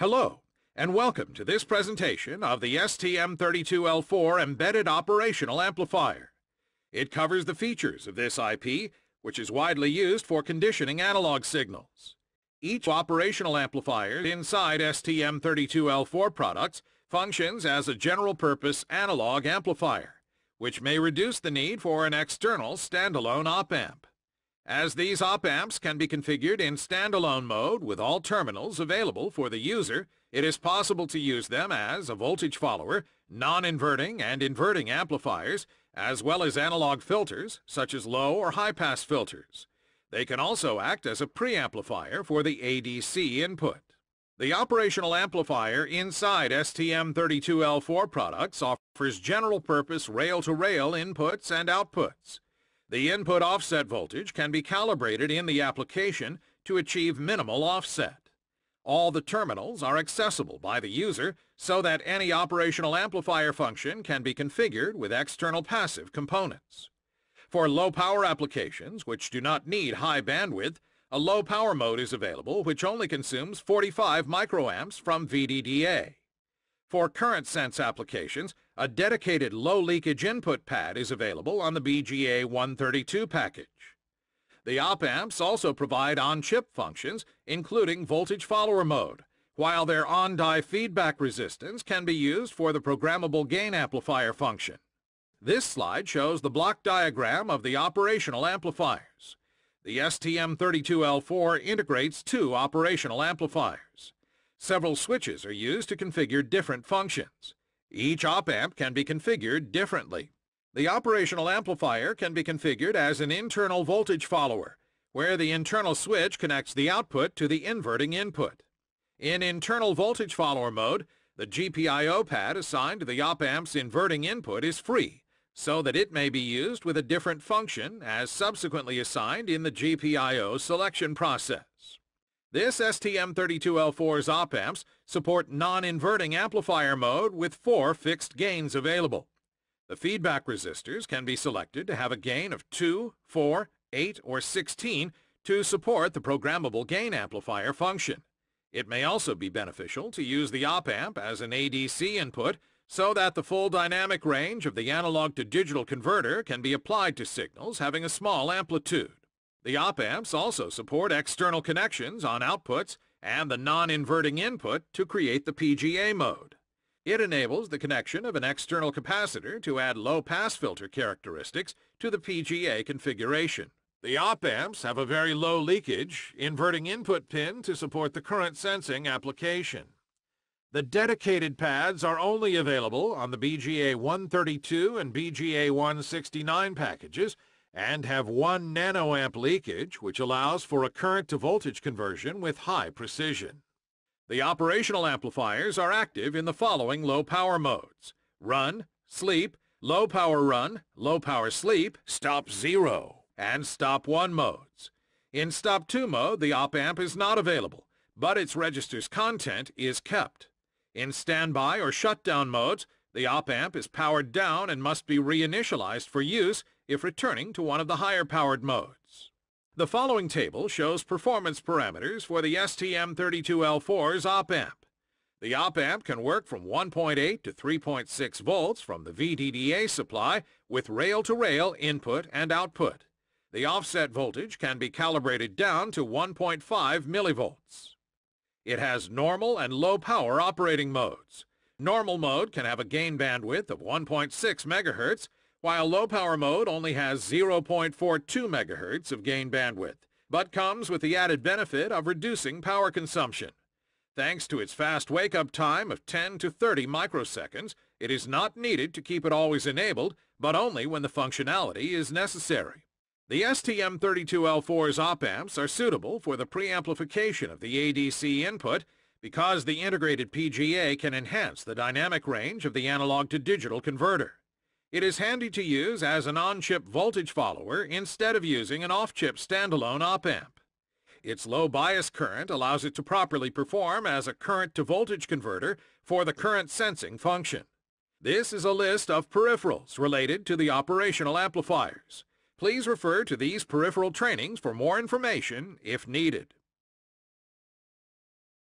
Hello, and welcome to this presentation of the STM32L4 Embedded Operational Amplifier. It covers the features of this IP, which is widely used for conditioning analog signals. Each operational amplifier inside STM32L4 products functions as a general-purpose analog amplifier, which may reduce the need for an external standalone op-amp. As these op-amps can be configured in standalone mode with all terminals available for the user, it is possible to use them as a voltage follower, non-inverting and inverting amplifiers, as well as analog filters, such as low or high-pass filters. They can also act as a preamplifier for the ADC input. The operational amplifier inside STM32L4 products offers general-purpose rail-to-rail inputs and outputs. The input offset voltage can be calibrated in the application to achieve minimal offset. All the terminals are accessible by the user so that any operational amplifier function can be configured with external passive components. For low-power applications, which do not need high bandwidth, a low-power mode is available which only consumes 45 microamps from VDDA. For current sense applications, a dedicated low-leakage input pad is available on the BGA 132 package. The op-amps also provide on-chip functions, including voltage follower mode, while their on-die feedback resistance can be used for the programmable gain amplifier function. This slide shows the block diagram of the operational amplifiers. The STM32L4 integrates two operational amplifiers. Several switches are used to configure different functions. Each op-amp can be configured differently. The operational amplifier can be configured as an internal voltage follower, where the internal switch connects the output to the inverting input. In internal voltage follower mode, the GPIO pad assigned to the op-amp's inverting input is free, so that it may be used with a different function as subsequently assigned in the GPIO selection process. This STM32L4's op-amps support non-inverting amplifier mode with four fixed gains available. The feedback resistors can be selected to have a gain of 2, 4, 8, or 16 to support the programmable gain amplifier function. It may also be beneficial to use the op-amp as an ADC input so that the full dynamic range of the analog to digital converter can be applied to signals having a small amplitude. The op-amps also support external connections on outputs and the non-inverting input to create the PGA mode. It enables the connection of an external capacitor to add low-pass filter characteristics to the PGA configuration. The op-amps have a very low leakage, inverting input pin to support the current sensing application. The dedicated pads are only available on the BGA 132 and BGA 169 packages and have 1 nanoamp leakage, which allows for a current-to-voltage conversion with high precision. The operational amplifiers are active in the following low-power modes. Run, sleep, low-power run, low-power sleep, stop zero, and stop one modes. In stop 2 mode, the op-amp is not available, but its register's content is kept. In standby or shutdown modes, the op-amp is powered down and must be reinitialized for use if returning to one of the higher-powered modes. The following table shows performance parameters for the STM32L4's op-amp. The op-amp can work from 1.8 to 3.6 volts from the VDDA supply with rail-to-rail -rail input and output. The offset voltage can be calibrated down to 1.5 millivolts. It has normal and low power operating modes. Normal mode can have a gain bandwidth of 1.6 megahertz while low power mode only has 0.42 MHz of gain bandwidth, but comes with the added benefit of reducing power consumption. Thanks to its fast wake-up time of 10 to 30 microseconds, it is not needed to keep it always enabled, but only when the functionality is necessary. The STM32L4's op-amps are suitable for the preamplification of the ADC input because the integrated PGA can enhance the dynamic range of the analog-to-digital converter. It is handy to use as an on-chip voltage follower instead of using an off-chip standalone op-amp. Its low bias current allows it to properly perform as a current-to-voltage converter for the current sensing function. This is a list of peripherals related to the operational amplifiers. Please refer to these peripheral trainings for more information if needed.